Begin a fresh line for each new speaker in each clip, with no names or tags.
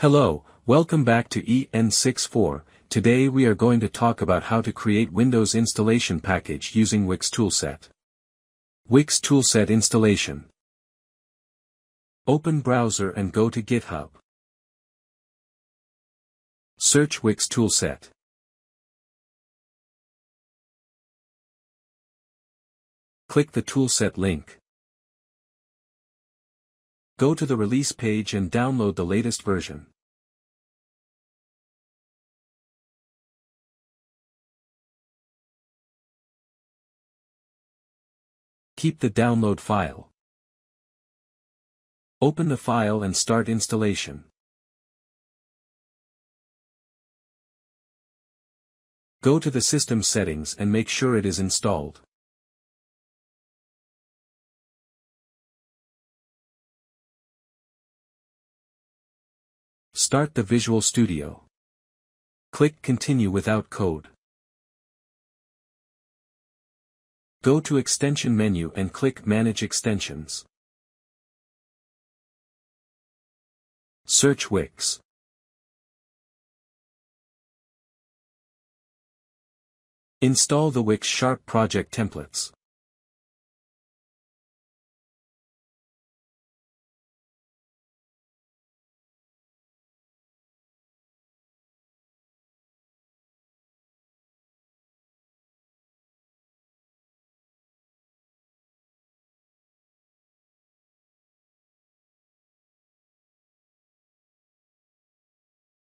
Hello, welcome back to EN64, today we are going to talk about how to create Windows installation package using Wix toolset. Wix toolset installation. Open browser and go to GitHub. Search Wix toolset. Click the toolset link. Go to the release page and download the latest version. Keep the download file. Open the file and start installation. Go to the system settings and make sure it is installed. Start the Visual Studio. Click Continue without code. Go to Extension menu and click Manage Extensions. Search Wix. Install the Wix Sharp project templates.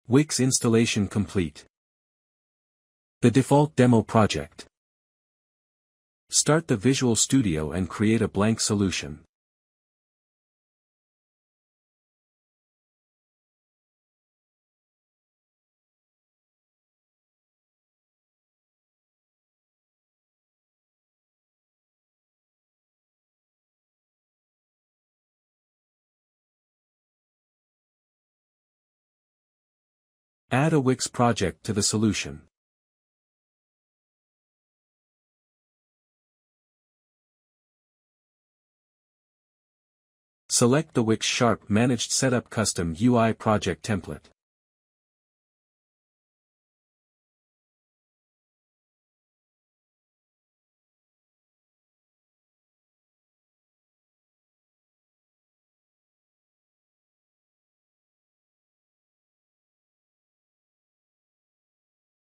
Wix installation complete. The default demo project. Start the Visual Studio and create a blank solution. Add a Wix project to the solution. Select the Wix Sharp Managed Setup Custom UI project template.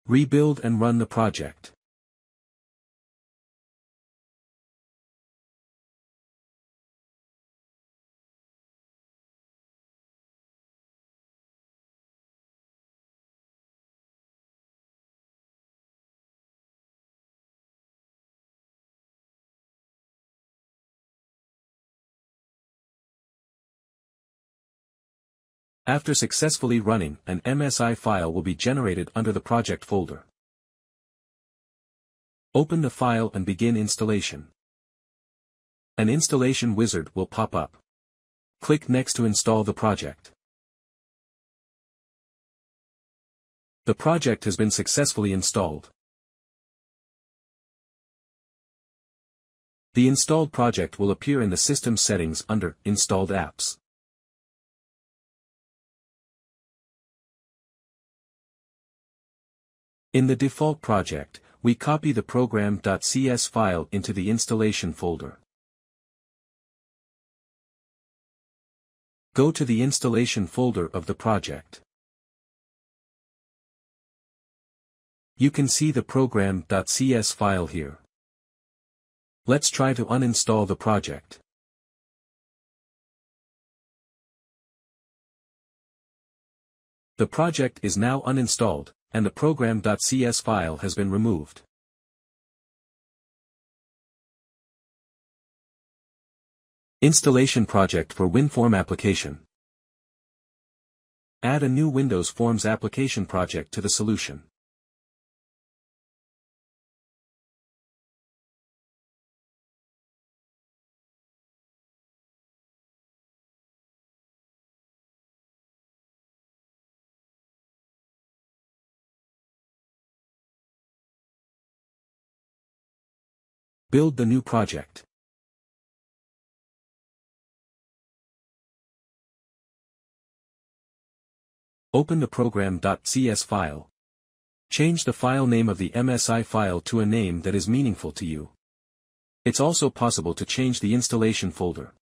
Rebuild and run the project. After successfully running, an MSI file will be generated under the project folder. Open the file and begin installation. An installation wizard will pop up. Click Next to install the project. The project has been successfully installed. The installed project will appear in the system settings under Installed Apps. In the default project, we copy the program.cs file into the installation folder. Go to the installation folder of the project. You can see the program.cs file here. Let's try to uninstall the project. The project is now uninstalled, and the program.cs file has been removed. Installation project for WinForm application. Add a new Windows Forms application project to the solution. Build the new project. Open the program.cs file. Change the file name of the MSI file to a name that is meaningful to you. It's also possible to change the installation folder.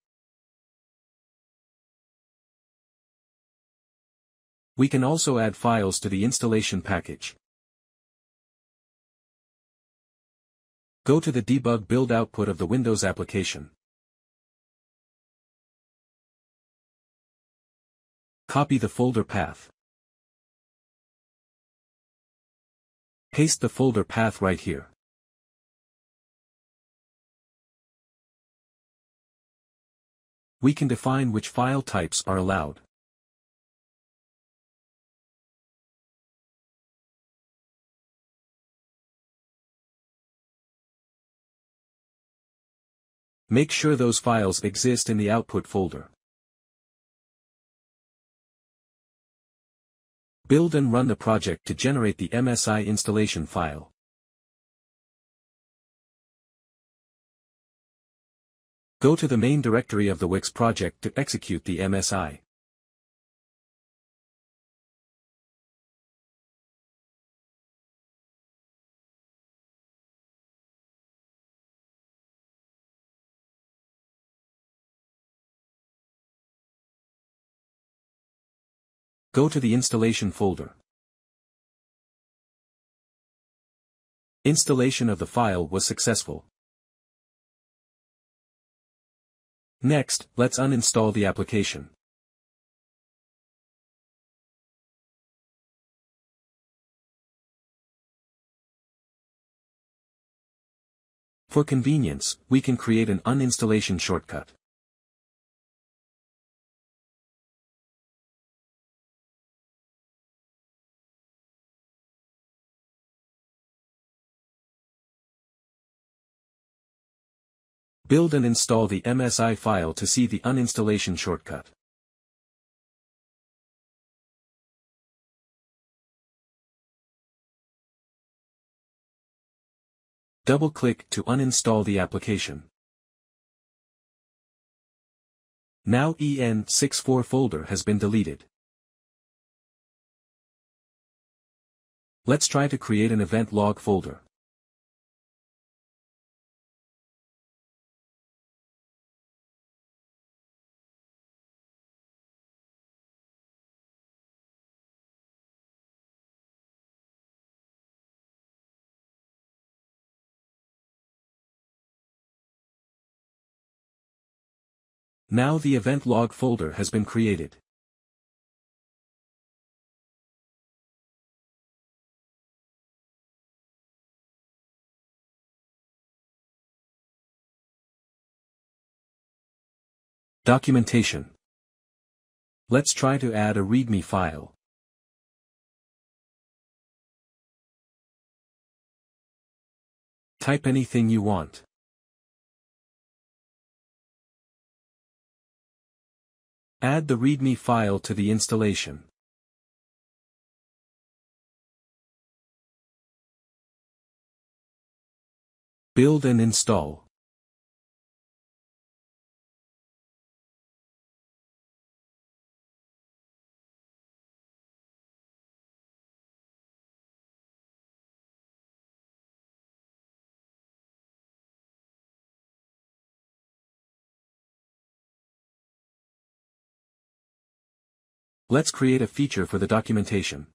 We can also add files to the installation package. Go to the debug build output of the Windows application. Copy the folder path. Paste the folder path right here. We can define which file types are allowed. Make sure those files exist in the output folder. Build and run the project to generate the MSI installation file. Go to the main directory of the Wix project to execute the MSI. Go to the installation folder. Installation of the file was successful. Next, let's uninstall the application. For convenience, we can create an uninstallation shortcut. Build and install the MSI file to see the uninstallation shortcut. Double-click to uninstall the application. Now EN64 folder has been deleted. Let's try to create an event log folder. Now the event log folder has been created. Documentation. Let's try to add a README file. Type anything you want. Add the README file to the installation. Build and install. Let's create a feature for the documentation.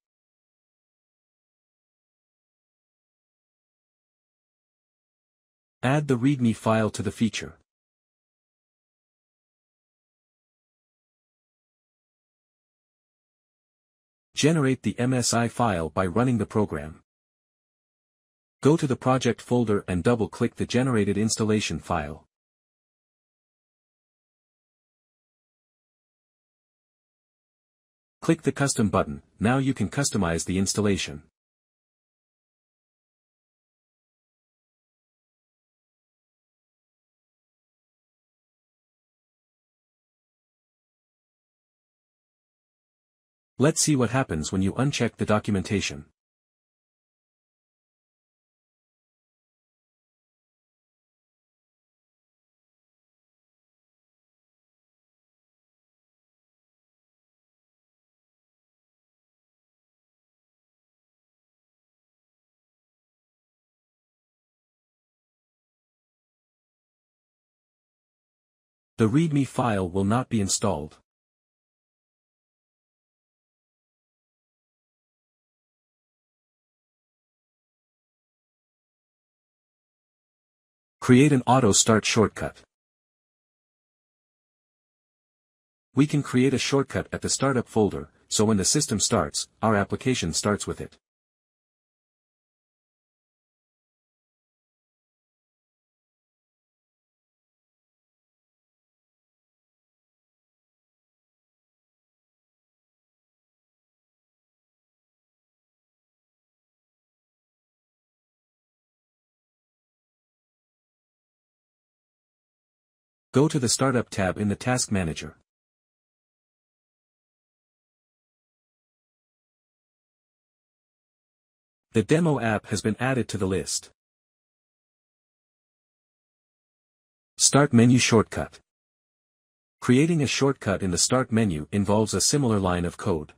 Add the README file to the feature. Generate the MSI file by running the program. Go to the project folder and double-click the generated installation file. Click the Custom button, now you can customize the installation. Let's see what happens when you uncheck the documentation. The README file will not be installed. Create an auto start shortcut. We can create a shortcut at the startup folder, so when the system starts, our application starts with it. Go to the Startup tab in the Task Manager. The demo app has been added to the list. Start Menu Shortcut Creating a shortcut in the Start menu involves a similar line of code.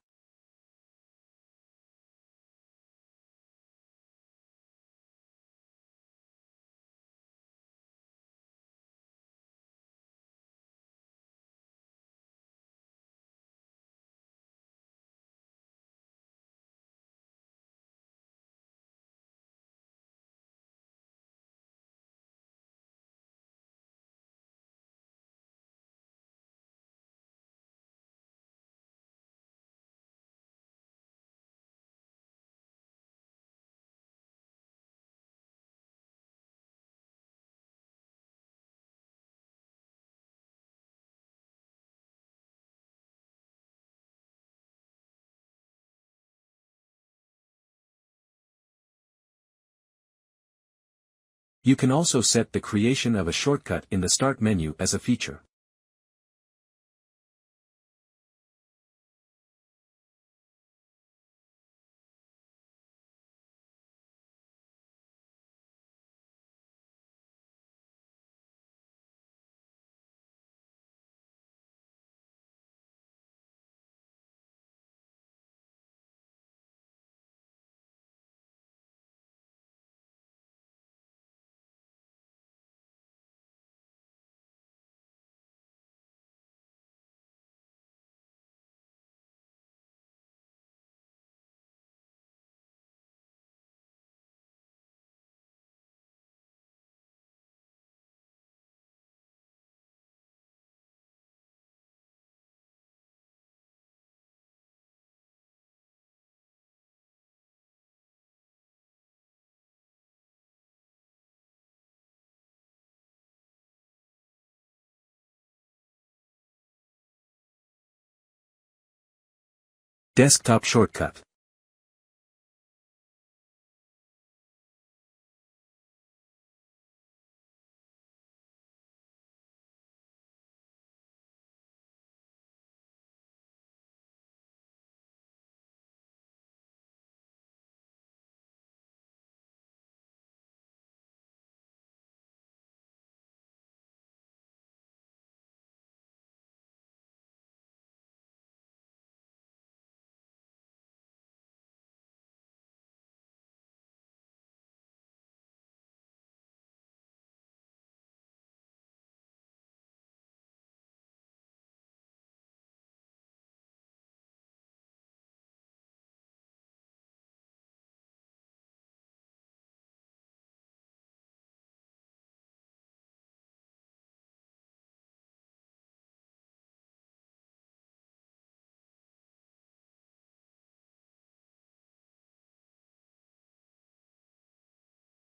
You can also set the creation of a shortcut in the Start menu as a feature. Desktop shortcut.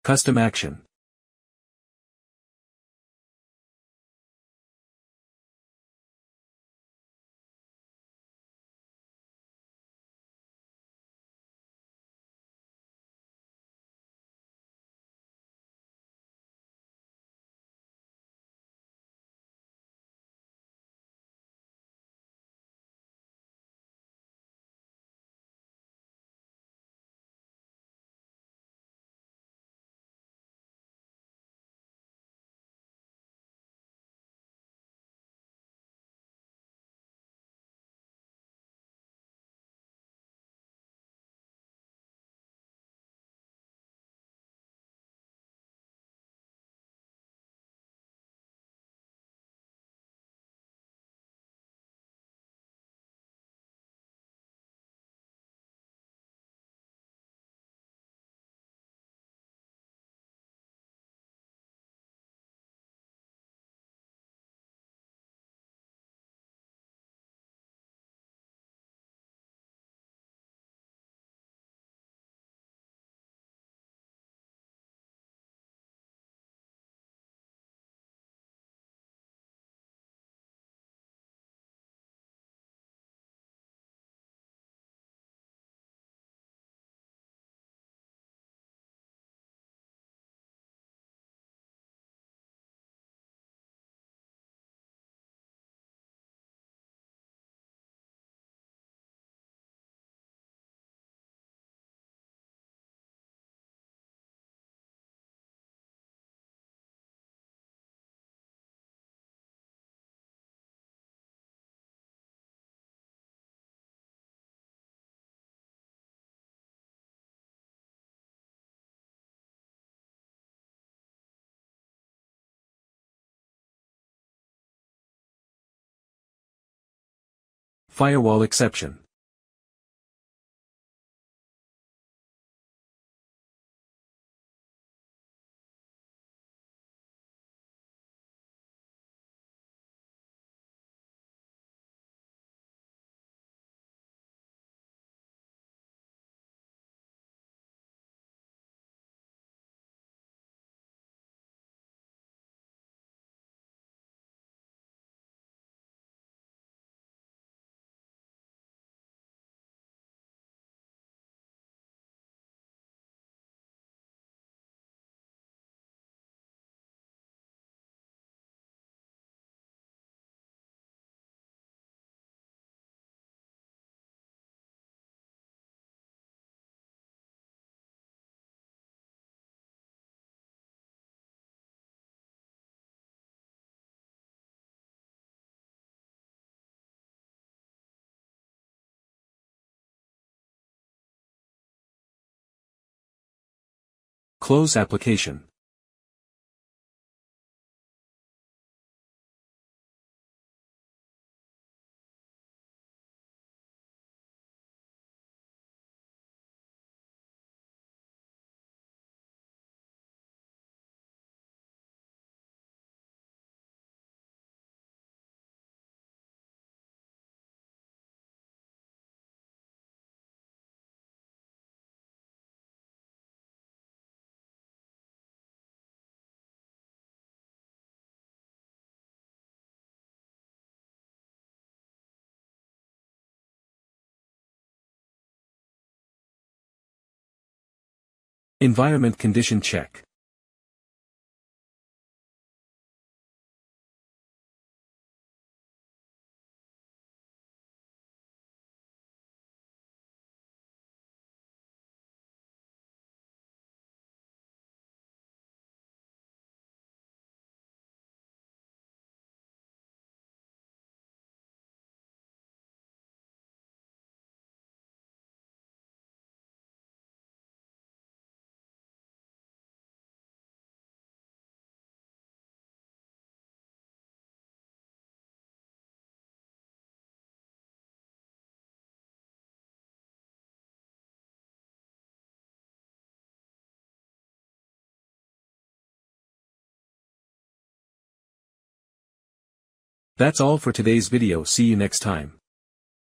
Custom action. Firewall exception. Close application. Environment condition check. That's all for today's video see you next time.